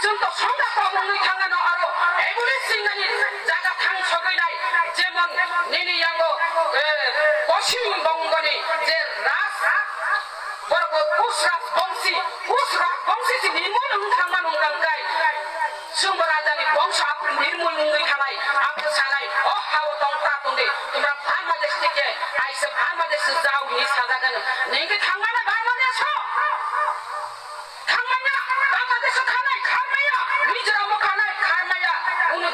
পর্যন্ত সংখ্যা কখনো থাঙানো আরও এগুলি সিঙ্গানির জায়গা থাং সদই নাই যেমন নিনিয়াঙ্গ পশ্চিমবঙ্গনে যে রাস বরবর কুশরাজ বংশী কুশরাজ বংশী যে নির্মূল হুংখাংমান হুংখাংকায় সুম্ব রাজানি বংশ আপনি নির্মূল মুঙ্গি খানাই আপনি সানাই ও হাও? তংতা তন্দে তোমরা বাংলাদেশ থেকে আইসে বাংলাদেশে যাও নি সাজাগান নেই থাঙ্গানা বাংলাদেশ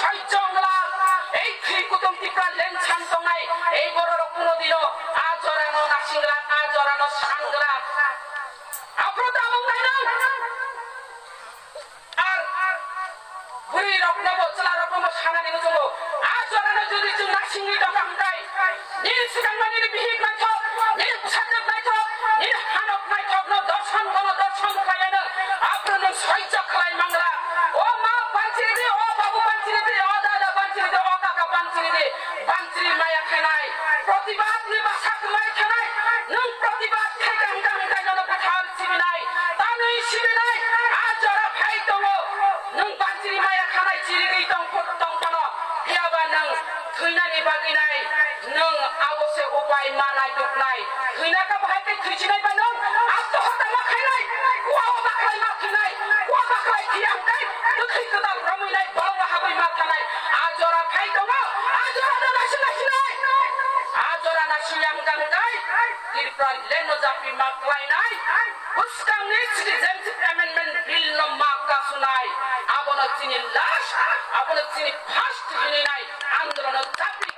সহ্য অংলা এই থ্রি কুতুম টিকা লেন শান্ত এই বড় সাংলা আর জরানো যদি जों নাসিংনি দকাম গাই নির সিগাংমানি বিহিক নাইছ নির সাজব बान्थिनि माया खानाय जिरिगै दं दं दङ हियाबा नों थैनायनि बागैनाय नों आबसे उपाय मानाय दुखनाय थैनाका बाहायके थैसिनायबा नों आत्महत्या मा खायनाय कुवा बाख्राय मा थैनाय कुवा बाख्राय थियांगाय दुखै गोदाल रमैनाय बलवा हाबै मा थानाय आजरा फाइ दङ आजरा ना नासि नासिनाय आजरा नासि यांगांगाय तिरप्राय लेनो जापि मा क्लायनाय हुस्कांनि सिटिजेनशिप एमेन्डमेन्ट बिल न मा कासुनाय আপনি চিনি লাশ আপনি চিনি ফার্স্ট চিনি নাই। আন্দোলন চাকরি